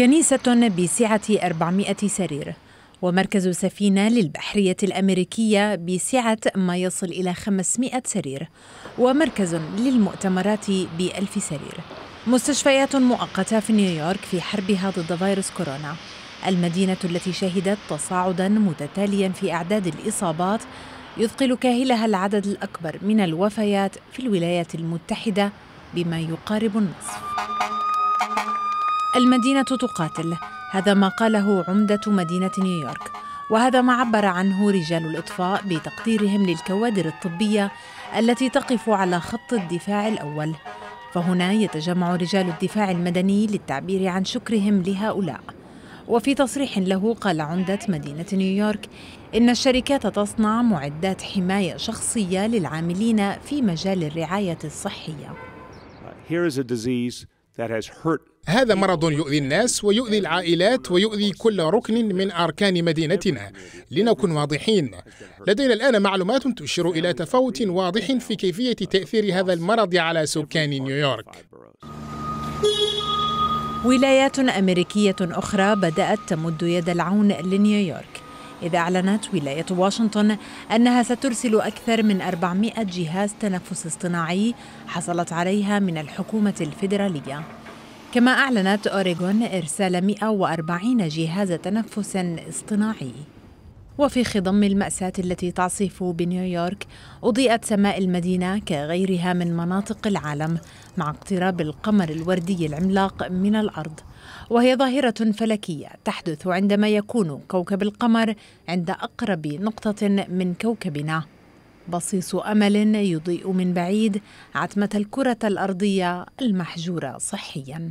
كنيسة بسعة 400 سرير ومركز سفينة للبحرية الأمريكية بسعة ما يصل إلى 500 سرير ومركز للمؤتمرات بألف سرير. مستشفيات مؤقتة في نيويورك في حربها ضد فيروس كورونا. المدينة التي شهدت تصاعدا متتاليا في أعداد الإصابات يثقل كاهلها العدد الأكبر من الوفيات في الولايات المتحدة بما يقارب النصف. المدينة تقاتل. هذا ما قاله عمدة مدينة نيويورك. وهذا ما عبر عنه رجال الإطفاء بتقديرهم للكوادر الطبية التي تقف على خط الدفاع الأول. فهنا يتجمع رجال الدفاع المدني للتعبير عن شكرهم لهؤلاء. وفي تصريح له قال عمدة مدينة نيويورك إن الشركات تصنع معدات حماية شخصية للعاملين في مجال الرعاية الصحية. Here is a disease هذا مرض يؤذي الناس ويؤذي العائلات ويؤذي كل ركن من أركان مدينتنا. لنكن واضحين. لدينا الآن معلومات تشير إلى تفاوت واضح في كيفية تأثير هذا المرض على سكان نيويورك. ولايات أمريكية أخرى بدأت تمد يد العون لنيويورك. إذ أعلنت ولاية واشنطن أنها سترسل أكثر من 400 جهاز تنفس اصطناعي حصلت عليها من الحكومة الفيدرالية. كما أعلنت أوريغون إرسال 140 جهاز تنفس اصطناعي. وفي خضم المأساة التي تعصف بنيويورك أضيئت سماء المدينة كغيرها من مناطق العالم مع اقتراب القمر الوردي العملاق من الأرض. وهي ظاهرة فلكية تحدث عندما يكون كوكب القمر عند أقرب نقطة من كوكبنا. بصيص أمل يضيء من بعيد عتمة الكرة الأرضية المحجورة صحيا.